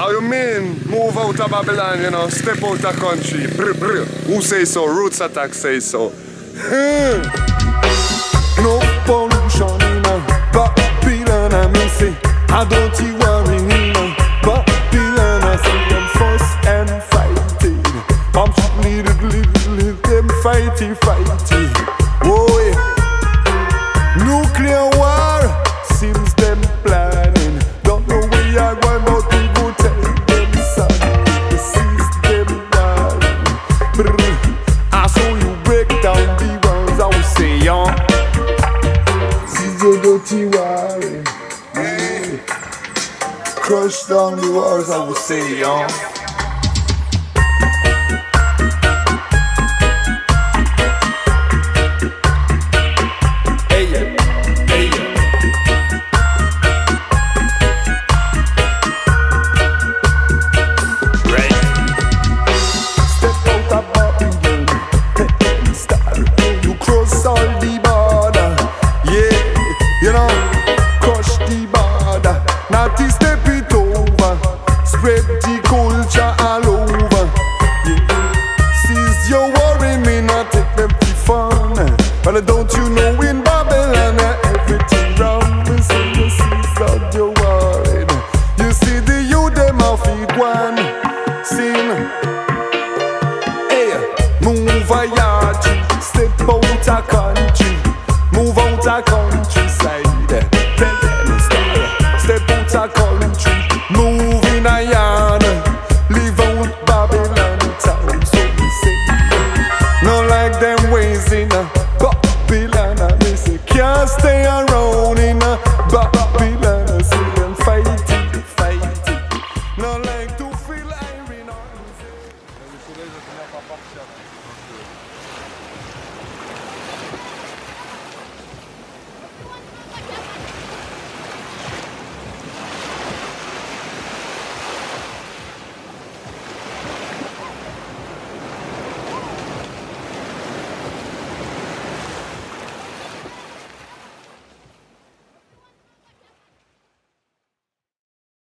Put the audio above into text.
How you mean move out of Babylon, you know, step out of country? Brr, brr. Who say so? Roots Attack say so. Hmm. no pollution in a Babylon, I me say. I don't you worry in a Babylon, I see them fuss and fighting. I'm little, little, little, them fighting, fighting. Dirty. Yeah. Crush down the walls. I will say, young. you worry me not take them for fun. But don't you know in Babylon everything wrong? We see the You're your. You see the you them of one sin. Hey, move a yard, step out a country, move out a country. Marina. Go